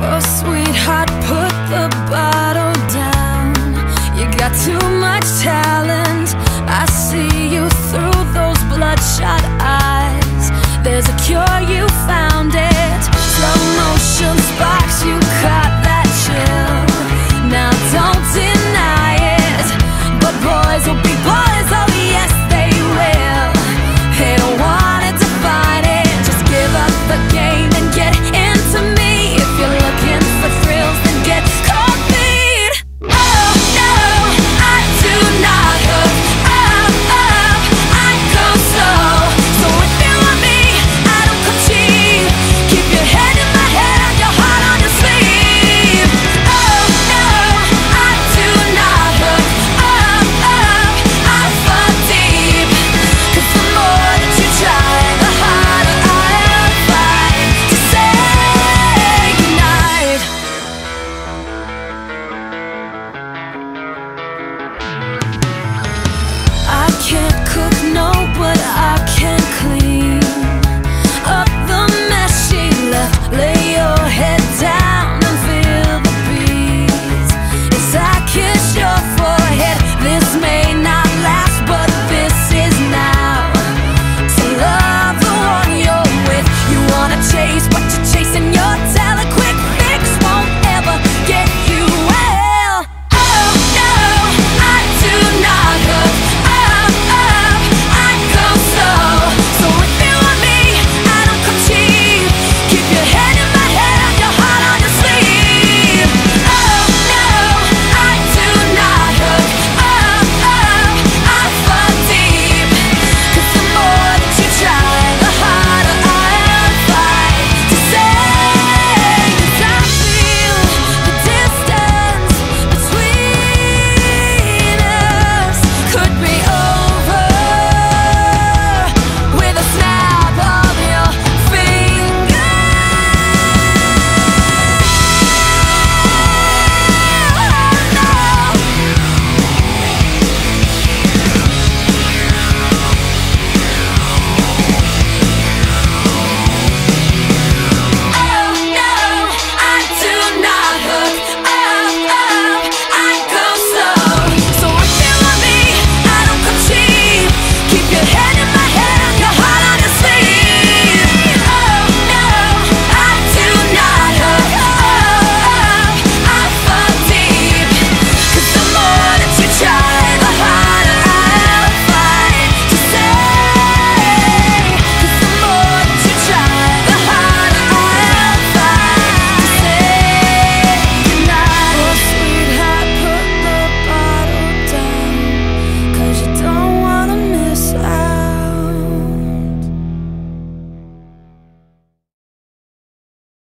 Oh, sweetheart, put the bottle down You got too much talent I see you through those bloodshot eyes There's a cure you found. gets